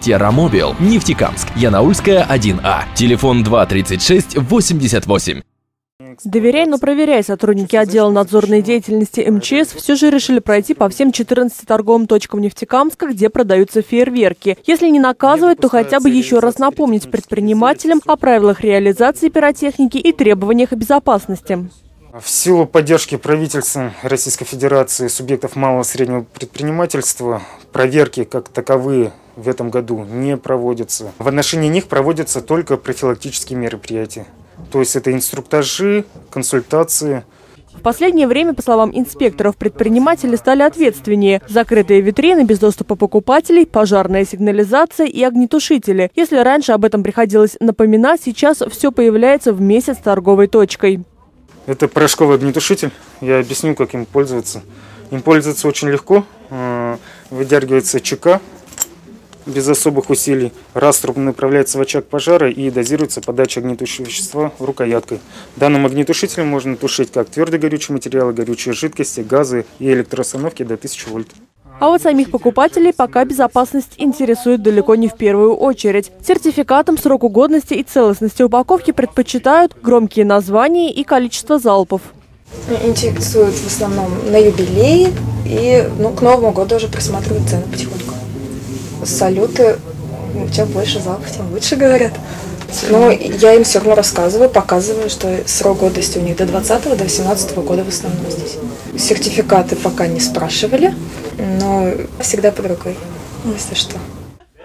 Террамобил, Нефтекамск, Янаульская, 1А. Телефон 236 88. Доверяй, но проверяй. Сотрудники отдела надзорной деятельности МЧС все же решили пройти по всем 14 торговым точкам Нефтекамска, где продаются фейерверки. Если не наказывать, то хотя бы еще раз напомнить предпринимателям о правилах реализации пиротехники и требованиях безопасности. В силу поддержки правительства Российской Федерации субъектов малого и среднего предпринимательства проверки как таковые в этом году не проводятся. В отношении них проводятся только профилактические мероприятия. То есть это инструктажи, консультации. В последнее время, по словам инспекторов, предприниматели стали ответственнее. Закрытые витрины без доступа покупателей, пожарная сигнализация и огнетушители. Если раньше об этом приходилось напоминать, сейчас все появляется в месяц торговой точкой. Это порошковый огнетушитель. Я объясню, как им пользоваться. Им пользоваться очень легко. Э, выдергивается ЧК без особых усилий. Раструб направляется в очаг пожара и дозируется подача огнетушащего вещества рукояткой. Данным огнетушителем можно тушить как твердые горючие материалы, горючие жидкости, газы и электроустановки до 1000 вольт. А вот самих покупателей пока безопасность интересует далеко не в первую очередь. Сертификатом сроку годности и целостности упаковки предпочитают громкие названия и количество залпов. Интересуют в основном на юбилеи и ну, к Новому году уже присматривают цены потихоньку. Салюты, ну, чем больше залпов, тем лучше говорят. Но я им все равно рассказываю, показываю, что срок годности у них до 20 до 18 года в основном здесь. Сертификаты пока не спрашивали, но всегда под рукой, если что.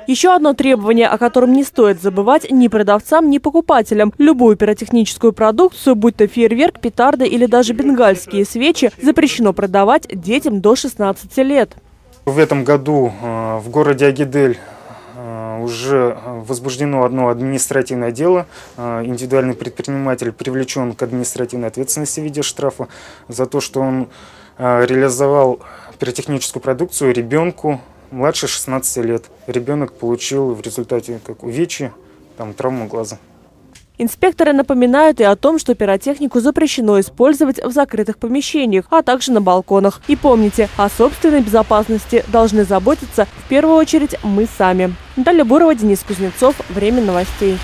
Еще одно требование, о котором не стоит забывать ни продавцам, ни покупателям. Любую пиротехническую продукцию, будь то фейерверк, петарды или даже бенгальские свечи, запрещено продавать детям до 16 лет. В этом году э, в городе Агидель э, уже возбуждено одно административное дело. Э, индивидуальный предприниматель привлечен к административной ответственности в виде штрафа за то, что он реализовал пиротехническую продукцию ребенку младше 16 лет. Ребенок получил в результате как увечья, там, травму глаза. Инспекторы напоминают и о том, что пиротехнику запрещено использовать в закрытых помещениях, а также на балконах. И помните, о собственной безопасности должны заботиться в первую очередь мы сами. Наталья Бурова, Денис Кузнецов. Время новостей.